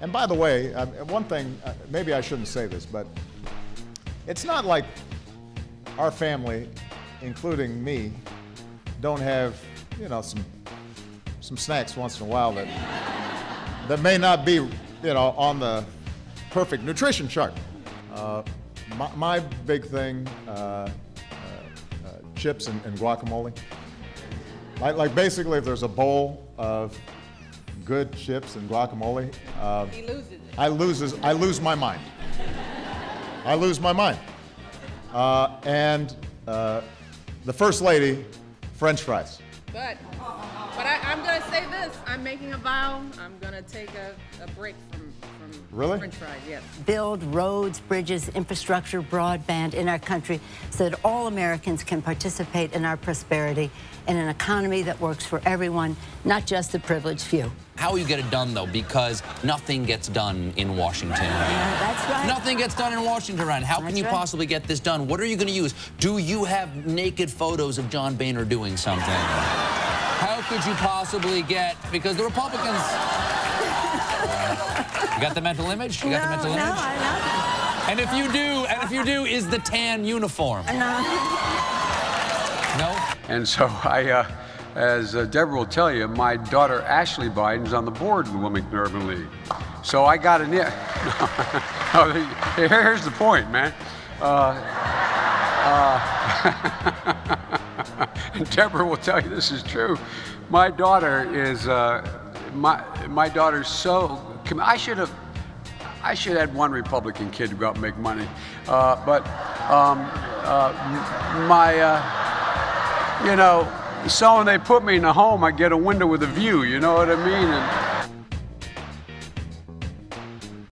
And by the way, uh, one thing, uh, maybe I shouldn't say this, but it's not like our family, including me, don't have, you know, some some snacks once in a while that that may not be, you know, on the perfect nutrition chart. Uh, my, my, big thing, uh chips and, and guacamole. Like, like, basically, if there's a bowl of good chips and guacamole, uh, he loses it. I loses, I lose my mind. I lose my mind. Uh, and uh, the first lady, French fries. But, but I, am going to say this. I'm making a vow. I'm going to take a, a break from, from really? French fries, yes. Build roads, bridges, infrastructure, broadband in our country so that all Americans can participate in our prosperity in an economy that works for everyone, not just the privileged few. How will you get it done, though? Because nothing gets done in Washington. Yeah, that's right. Nothing gets done in Washington, right? How that's can you right. possibly get this done? What are you going to use? Do you have naked photos of John Boehner doing something? How could you possibly get... Because the Republicans... you got the mental image? You got no, the mental no, image? I And if you do, and if you do, is the tan uniform? No. No? And so I... Uh, as uh, Deborah will tell you, my daughter Ashley Biden is on the board of the Wilmington Urban League. So I got an it. Here's the point, man. Uh, uh, and Deborah will tell you this is true. My daughter is uh, my my daughter's so. I should have. I should have had one Republican kid to go out and make money, uh, but um, uh, my, uh, you know, so when they put me in a home, I get a window with a view, you know what I mean? And,